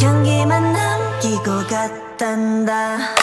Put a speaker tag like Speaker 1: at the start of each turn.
Speaker 1: 향기만 남기고 갔단다.